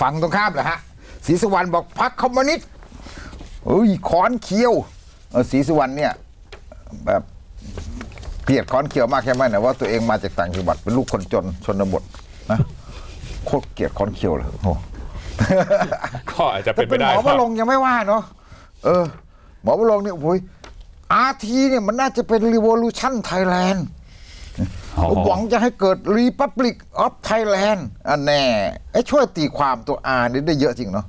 ฝั่งตรงข้ามแหละฮะศรีสุวรรณบอกพรรคคอมมิวนิสต์เอ้ยค้อนเคียวเออศรีสุวรรณเนี่ยแบบเกลียดค้อนเคียวมากแค่ไหนนะว่าตัวเองมาจากต่างจังหวัดเป็นลูกคนจนชนบทนะโคตรเกลียดค้อนเคียวเลยโอ้โหก็อาจจะเป็นไปได้หมอควรับรงค์ยังไม่ว่าเนาะเออ หมอวรงค์เนี่ยโอ้ย RT เนี่ยมันน่าจะเป็น Revolution Thailand อ๋อ หวังจะให้เกิด Republic of Thailand อันแน่ไอ้ช่วยตีความตัว R นี่ได้เยอะจริงเนาะ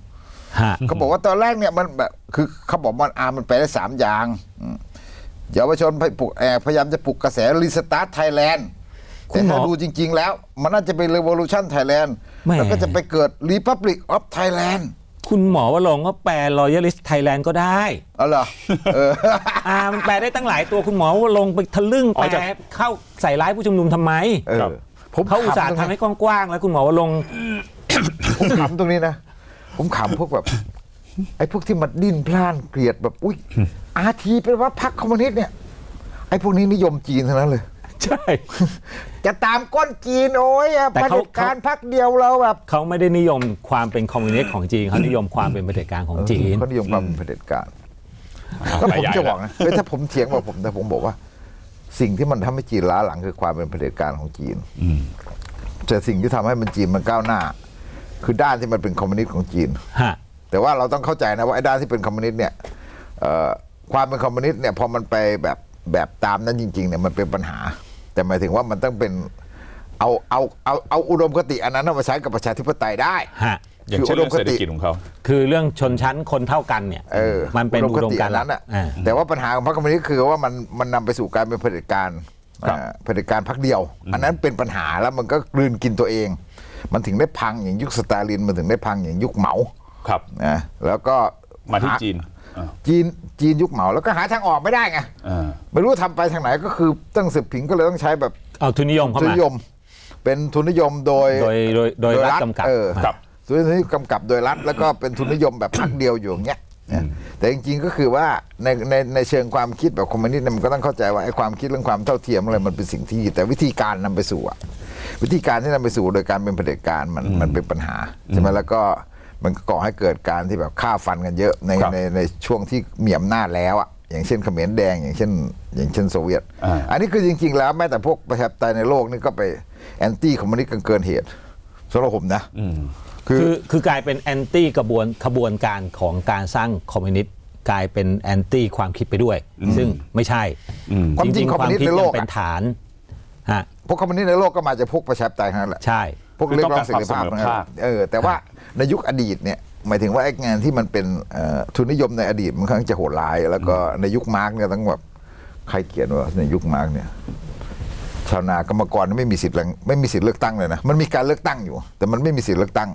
ฮะเขาบอกว่าตอนแรกเนี่ยมันแบบคือเขาบอกมัน R มันแปลได้สามอย่างอืมเยาวชนไปปลุกแอบพยายามจะปลุกกระแสรีสตาร์ทไทยแลนด์คุแต่คุณหมอถ้าดูจริง ๆ แล้ว มันน่าจะเป็น Revolution Thailand แหมแล้วก็จะไปเกิด Republic of Thailand คุณหมอวรงค์ก็แปล Royalist Thailand ก็ได้เอาเหรอเอออ่ามันแปลได้ตั้งหลายตัวคุณหมอวรงค์ไปทะลึ่งอ๋แปอลจะเข้าใส่ร้ายผู้ชุมนุมทำไมเออครับผมเขาอุตส่าห์ขำตรงทำนี้ให้กว้างๆแล้วคุณหมอวรงค์ผมขำตรงนี้นะ ผมขำพวกแบบ ไอ้พวกที่มาดิ้นพล่านเกลียดแบบ อุ้ยอาทีเป็นว่าพรรคคอมมิวนิสต์เนี่ย ไอ้พวกนี้นิยมจีนทั้งนั้นเลย ใช่ จะตามก้นจีนโอ้ยอะแต่เผเขาด็จการพรรคเดียวเราแบบเขาไม่ได้นิยมความเป็นคอมมิวนิสต์ของจีนเขานิยมความเป็นเผด็จการของจีน เขานิยมความเป็นเผด็จการแล้วผมจะบอกนะเฮ้ยถ้าผมเถียงว่าผมแต่ผมบอกว่า สิ่งที่มันทำให้จีนล้าหลังคือความเป็นเผด็จการของจีนแต่สิ่งที่ทำให้มันจีนมันก้าวหน้า คือด้านที่มันเป็นคอมมิวนิสต์ของจีน ฮะ แต่ว่าเราต้องเข้าใจนะว่าไอ้ด้านที่เป็นคอมมิวนิสต์เนี่ยเอ่อความเป็นคอมมิวนิสต์เนี่ยพอมันไปแบบแบบตามนั้นจริงๆเนี่ยมันเป็นปัญหา แต่หมายถึงว่ามันต้องเป็นเอาเอาเอาเอาอุดมคติอันนั้นเอามาใช้กับประชาธิปไตยได้ฮะอย่างเช่นเรื่องเศรษฐกิจของเขา คือเรื่องชนชั้นคนเท่ากันเนี่ยเออมันเป็นอุดมการณ์อันั้นอะอ่าแต่ว่าปัญหาของพรรคคอมมิวนิสต์คือว่ามันมันนำไปสู่การเป็นเผด็จการครับอ่าเผด็จการพรรคเดียว อันนั้นเป็นปัญหาแล้วมันก็กลืนกินตัวเอง มันถึงได้พังอย่างยุคสตาลินมันถึงได้พังอย่างยุคเหมาครับนะแล้วก็มาที่หจีนอ่า จีนจีนยุคเหมาแล้วก็หาทางออกไม่ได้ไงอ่าไม่รู้ทำไปทางไหนก็คือตั้งสิบผิงก็เลยต้องใช้แบบเอาทุนนิยมเข้าทุนมานิยม เป็นทุนนิยมโดยโดยโดยโดยรัฐกำกับเออครับทุนนิยมกำกับโดยรัฐแล้วก็เป็นทุนนิยมแบบพรรคเดียวอยู่อย่างเงี้ยนะแต่จริงๆก็คือว่าในในในเชิงความคิดแบบคอมมิวนิสต์เนี่ยมันก็ต้องเข้าใจว่าไอ้ความคิดเรื่องความเท่าเทียมอะไรมันเป็นสิ่งที่ แต่วิธีการนำไปสู่อะวิธีการที่นำไปสู่โดยการเป็นเผด็จการมันมันเป็นปัญหาใช่ไหมแล้วก็ มันก็ก่อให้เกิดการที่แบบฆ่าฟันกันเยอะในครับในในช่วงที่มีอำนาจแล้วอะอย่างเช่นเขมรแดง อย่างเช่น อย่างเช่นโซเวียตอ่าอันนี้คือจริง ๆ แล้วแม้แต่พวกประชาธิปไตยในโลกนี่ก็ไปแอนตี้คอมมิวนิสต์กันเกินเหตุสำหรับผมนะอืมคือคือคือกลายเป็นแอนตี้กระบวนขบวนการของการสร้างคอมมิวนิสต์กลายเป็นแอนตี้ความคิดไปด้วย ซึ่งไม่ใช่อืมความจริงๆคอมมิวนิสต์ในโลกยังเป็นอะฐานฮะพวกคอมมิวนิสต์ในโลกก็มาจากพวกประชาธิปไตยทั้งนั้นแหละใช่ พวกเรียกร้องเสรีภาพคือต้องการความเสมอทั้งนั้นภาคเออแต่ว่าในยุคอดีตเนี่ยหมายถึงว่าไอ้งานที่มันเป็นเอ่อทุนนิยมในอดีตมันค่อนข้างจะโหดร้าย แล้วก็ในยุคมาร์กเนี่ยต้องแบบใครเขียนว่าในยุคมาร์กเนี่ยชาวนากรรมกรไม่มีสิทธิ์เลือกไม่มีสิทธิ์เลือกตั้งเลยนะมันมีการเลือกตั้งอยู่ แต่มันไม่มีสิทธิ์เลือกตั้ง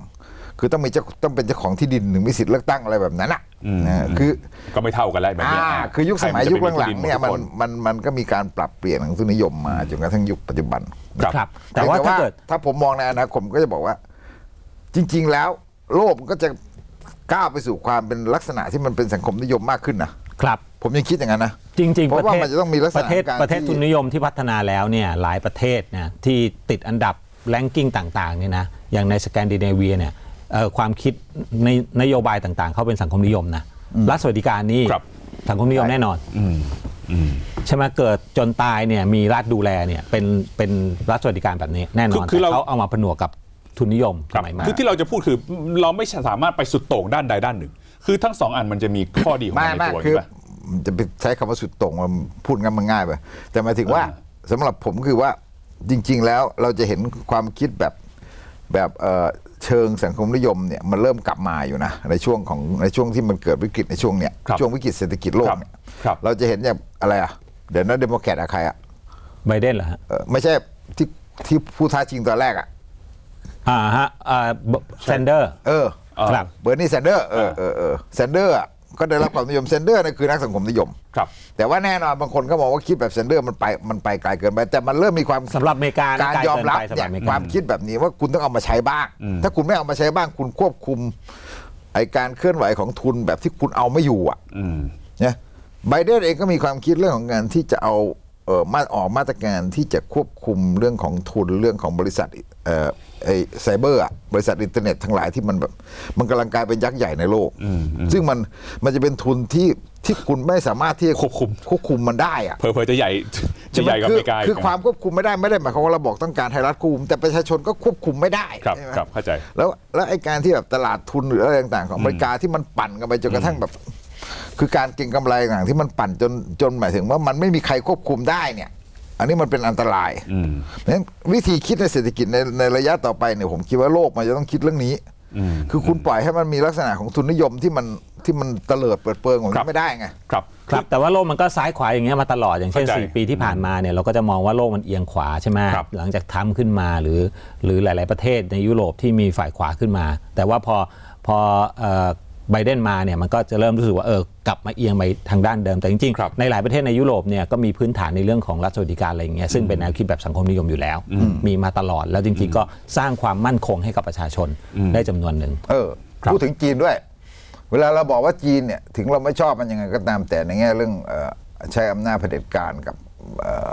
คือต้องมีเจ้าต้องเป็นเจ้าของที่ดินถึงมีสิทธิ์เลือกตั้งอะไรแบบนั้นอะอืมนะคือก็ไม่เท่ากันแล้วแบบอ่าเนี้ยคือยุคสมัยใรยุคจะหลังที่ดิๆเนี่ยหมันทุกคมันมันก็มีการปรับเปลี่ยนของทุนนิยมมาจนกระทั่งยุคปัจจุบัน ครับครับ แต่ว่าถ้าเกิดถ้าผมมองในอนาคตผมก็จะบอกว่า จริง ๆ แล้ว โลกมันก็จะก้าวไปสู่ความเป็นลักษณะที่มันเป็นสังคมนิยมมากขึ้นนะครับผมยังคิดอย่างนั้นนะจริงๆเพราะว่ามันจะต้องมีลักษณะประเทศการประเทศที่ทุนนิยมที่พัฒนาแล้วเนี่ยหลายประเทศนะที่ติดอันดับแรงกิ้งต่างๆเนี่ยนะอย่างในสแกนดิเนเวียเนี่ยเอ่อความคิดในนโยบายต่างๆ เขาเป็นสังคมนิยมนะรัฐสวัสดิการนี่ครับสังคมนิยมแน่นอนอืมอืม ใช่ไหมเกิดจนตายเนี่ยมีรัฐดูแลเนี่ยเป็นเป็นรัฐสวัสดิการแบบนี้แน่นอนคือคือแต่เราเขาเอามาผนวกกับทุนนิยมครับสมัยใหม่คือที่เราจะพูดคือเราไม่สามารถไปสุดโต่งด้านใดด้านหนึ่ง คือทั้งสองอันมันจะมีข้อดีของไม่มันในไม่ตัวคือใช่ปะจะไปใช้คำว่าสุดโต่งมันพูดงั้นมันง่ายไปแต่หมายถึงว่าอ่าสำหรับผมคือว่าจริง ๆ แล้วเราจะเห็นความคิดแบบแบบ เอ่อเชิงสังคมนิยมเนี่ยมันเริ่มกลับมาอยู่นะในช่วงของในช่วงที่มันเกิดวิกฤตในช่วงเนี้ยครับช่วงวิกฤตเศรษฐกิจโลกครับเนี่ยครับเราจะเห็นอย่างอะไรอะเดี๋ยวนั้นเดโมแครตอะใครอะไบเดนเหรอฮะเอ่อไม่ใช่ที่ที่ผู้ท้าชิงตอนแรกอะอ่าฮะอ่าแซนเดอร์ เออครับเบอร์นีแซนเดอร์เออเออเออแซนเดอร์อะ ก็ได้รับความนิยมแซนเดอร์นี่คือนักสังคมนิยม ครับ แต่ว่าแน่นอนบางคนก็มองว่าคิดแบบแซนเดอร์มันไปมันไปไกลเกินไป แต่มันเริ่มมีความสำหรับอเมริกานะการไกลยอมรับเกินไปสำหรับเนี่ยอเมริกาความคิดแบบนี้ว่าคุณต้องเอามาใช้บ้าง ถ้าคุณไม่เอามาใช้บ้างคุณควบคุมไอการเคลื่อนไหวของทุนแบบที่คุณเอาไม่อยู่อะอืมเนี่ยไบเดนเองก็มีความคิดเรื่องของการที่จะเอาเออ มาออกมาตรการที่จะควบคุมเรื่องของทุนเรื่องของบริษัทเอ่อไอไซเบอร์อะบริษัทอินเทอร์เน็ตทั้งหลายที่มันแบบมันกำลังกลายเป็นยักษ์ใหญ่ในโลก ซึ่งมันมันจะเป็นทุนที่ที่คุณไม่สามารถที่จะควบคุมควบคุมมันได้อะเพอเพอๆจะใหญ่จะใหญ่กว่าคือเมริกาคือความควบคุมไม่ได้ไม่ได้หมายความว่าเราบอกต้องการให้รัฐควบคุม แต่ประชาชนก็ควบคุมไม่ได้ครับใช่ไหมครับเข้าใจ แล้วแล้วไอ้การที่แบบตลาดทุนหรืออะไรต่างๆของอเมริกาที่มันปั่นกันไปจนกระทั่งแบบ คือการเก็งกำไรต่างๆที่มันปั่นจนจนหมายถึงว่ามันไม่มีใครควบคุมได้เนี่ย อันนี้มันเป็นอันตรายอืมเพราะฉะนั้นวิธีคิดในเศรษฐกิจในในระยะต่อไปเนี่ยผมคิดว่าโลกมันจะต้องคิดเรื่องนี้คือคุณปล่อยให้มันมีลักษณะของทุนนิยมที่มันที่มันเตลิดเปิดเปิงของครับมันไม่ได้ไงครับครับแต่ว่าโลกมันก็ซ้ายขวาอย่างเงี้ยมาตลอดอย่างเช่นเข้าใจ4ปีที่ผ่านมาเนี่ยเราก็จะมองว่าโลกมันเอียงขวาใช่ไหมครับหลังจากทรัมป์ขึ้นมาหรือ หรือหลาย ๆประเทศในยุโรปที่มีฝ่ายขวาขึ้นมา แต่ว่าพอพอเอ่อ ไบเดนมาเนี่ยมันก็จะเริ่มรู้สึกว่าเออกลับมาเอียงไปทางด้านเดิมแต่จริงครับๆในหลายประเทศในยุโรปเนี่ยก็มีพื้นฐานในเรื่องของรัฐสวัสดิการอะไรอย่างเงี้ยซึ่งเป็นแนวคิดแบบสังคมนิยมอยู่แล้ว มีมาตลอดแล้วจริงๆ ก็สร้างความมั่นคงให้กับประชาชนได้จำนวนหนึ่งเออครับพูดถึงจีนด้วย เวลาเราบอกว่าจีนเนี่ยถึงเราไม่ชอบมันยังไงก็ตามแต่ในแง่เรื่องเอ่อใช้อำนาจเผด็จการกับเอ่อ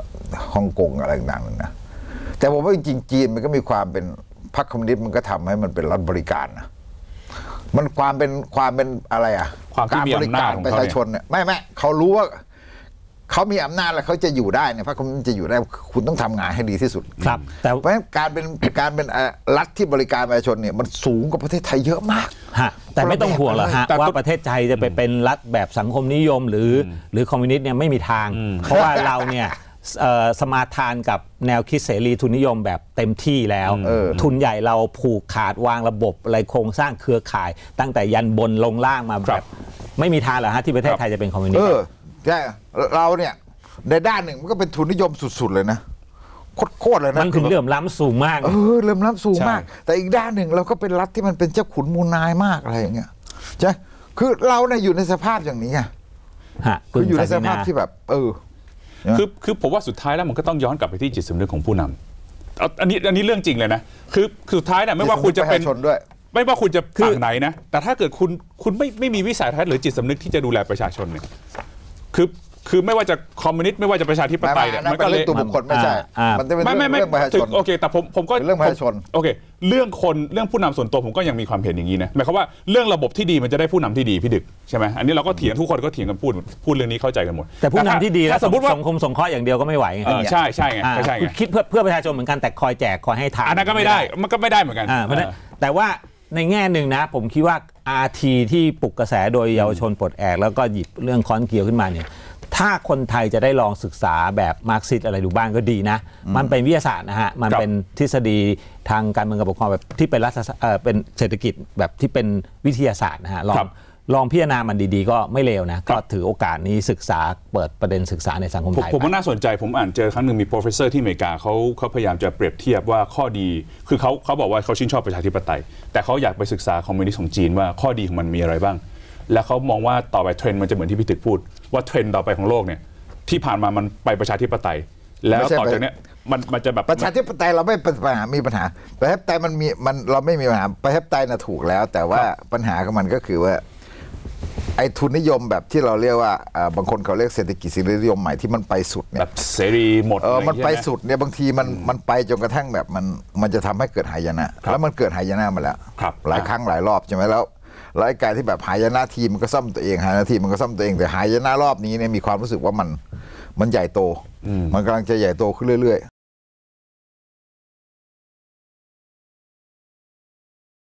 ฮ่องกงอะไรต่างๆนั่นนะแต่ผมว่าจริงๆจีนมันก็มีความเป็นพรรคคอมมิวนิสต์มันก็ทำให้มันเป็นรัฐบริการนะ มันความเป็นความเป็นอะไรอะความที่การมีบริอำนาการจของประเขาชาเนี่ยชนเนี่ยไม่ไม่เขารู้ว่าเขามีอำนาจแล้วเขาจะอยู่ได้เนี่ยพรรคคอมมิวนิสต์จะอยู่ได้คุณต้องทำงานให้ดีที่สุดครับ แต่เพราะฉะนั้นการเป็นการเป็นเอ่อรัฐที่บริการประชาชนเนี่ยมันสูงกว่าประเทศไทยเยอะมาก ฮะแต่ไม่ต้องห่วงหรอกฮะแต่ว่าประเทศไทยจะไปเป็นรัฐแบบสังคมนิยมหรืออหรือคอมมิวนิสต์เนี่ยไม่มีทาง เพราะว่าเราเนี่ยเอ่อ สมาทานกับแนวคิดเสรีทุนนิยมแบบเต็มที่แล้วเออทุนใหญ่เราผูกขาดวางระบบอะไรโครงสร้างเครือข่าย ตั้งแต่ยันบนลงล่างมาคแบรับบไม่มีทางหรอกฮะที่ประเทศไทยจะเป็นคอมมิวนิสเอต์อใช่เราเนี่ยในด้านหนึ่งมันก็เป็นทุนนิยมสุด ๆ เลยนะโคตรๆเลยนะมันถึงเหลื่อมล้ำสูงมาก เออเริ่มล้ำสูงใช่มาก แต่อีกด้านหนึ่งเราก็เป็นรัฐที่มันเป็นเจ้าขุนมูลนายมากอะไรอย่างเงี้ยใช่คือเราเนี่ยอยู่ในสภาพอย่างนี้ไงฮะคืออยู่ในสภาพคุณศสิที่แบบ เออ คือคือผมว่าสุดท้ายแล้วมันก็ต้องย้อนกลับไปที่จิตสำนึกของผู้นำเอาอันนี้อันนี้เรื่องจริงเลยนะคือคือสุดท้ายเนี่ยไม่ว่าคุณจะเป็นจิตสำนึกประชาชนด้วยไม่ว่าคุณจะฝั่งไหนนะ แต่ถ้าเกิดคุณคุณไม่ไม่มีวิสัยทัศน์หรือจิตสำนึกที่จะดูแลประชาชนเนี่ยคือ คือไม่ว่าจะคอมมิวนิสต์ไม่ว่าจะประชาธิปไม่ไตไม่ยเนี่ยนั่มันนเป็ก็นเลเรื่อยงตัวบุคคลไม่ใช่อ่ามัมันจะเป็นไม่ไม่ไม่เรื่องประชาชถึนงโอเคแต่ผมผมก็เป็นเรื่องประชาชนผมโอเค เรื่องคนเรื่องผู้นำส่วนตัวผมก็ยังมีความเห็นอย่างนี้นะหมายความว่าเรื่องระบบที่ดีมันจะได้ผู้นำที่ดีพี่ดึกใช่ไหมอันนี้เราก็เถียงทุกคนก็เถียงกันพูดพูดเรื่องนี้เข้าใจกันหมด แต่ผู้นำที่ดีแล้วถ้าสมมติว่าสังคมสงเคราะห์อย่างเดียวก็ไม่ไหวไงเออใช่ใช่ไงอ่าก็ใช่ไงคิดเพื่อเพื่อประชาชนเหมือนกันแต่คอยแจกคอยให้ทานอันนั้นก็ไม่ได้มันก็ไม่ได้เหมือนกันอ่าเพราะฉะนั้นเออแต่ว่าในแง่หนึ่งนะ ผมคิดว่า RT ที่ปลุกกระแสโดยเยาวชนปลดแอกแล้วก็หยิบเรื่องค้อนเกลียวขึ้นมาเนี่ย ถ้าคนไทยจะได้ลองศึกษาแบบมาร์กซิสอะไรดูบ้างก็ดีนะ มันเป็นวิทยาศาสตร์นะฮะ มันครับเป็นทฤษฎีทางการเมืองกับปกครองแบบที่เป็นรัฐศาสตร์เอ่อเป็นเศรษฐกิจแบบที่เป็นวิทยาศาสตร์นะฮะลองครับลองพิจารณามันดีๆ ก็ไม่เลวนะ ก็ถือโอกาสนี้ศึกษาเปิดประเด็นศึกษาในสังคมผมไทย ผมไปว่าน่าสนใจผมอ่านเจอครั้งหนึ่งมี professor ที่อเมริกาเขาเขาพยายามจะเปรียบเทียบว่าข้อดี คือเขาเขาบอกว่าเขาชื่นชอบประชาธิปไตย แต่เขาอยากไปศึกษาคอมมิวนิสต์ของจีนว่าข้อดีของมันมีอะไรบ้าง แล้วเขามองว่าต่อไปเทรนด์มันจะเหมือนที่พี่ตึกพูด ว่าเทรนด์ต่อไปของโลกเนี่ยที่ผ่านมามันไปประชาธิปไตย แล้วไม่ใช่ต่อจากเนี้ยมันมันจะแบบประชาธิปไตยเราไม่เป็นปัญหามีปัญหาประชาธิปไตยมันมีมันเราไม่มีปัญหาประชาธิปไตยน่ะถูกแล้ว แต่ว่าปัญหาของมันก็คือว่าไอ้ทุนนิยมแบบที่เราเรียกว่าอ่าบางคนเขาเรียกเศรษฐกิจเสรีนิยมใหม่ที่มันไปสุดเนี่แบยบเสรีหมดเอออะไรมันไปใช่หสุดเนี่ยบางทีมันมันไปจนกระทั่งแบบมันมันจะทำให้เกิดหายนะแล้วมันเกิดหายนะมาแล้วครับหลายครั้งหลายรอบใช่ไหมแล้ว แล้วไอ้การที่แบบหายนะทีมันก็ซ่อมตัวเองหายนะทีมันก็ซ่อมตัวเองแต่หายนะรอบนี้เนี่ยมีความรู้สึกว่ามันมันใหญ่โต มันกำลังจะใหญ่โตขึ้นเรื่อย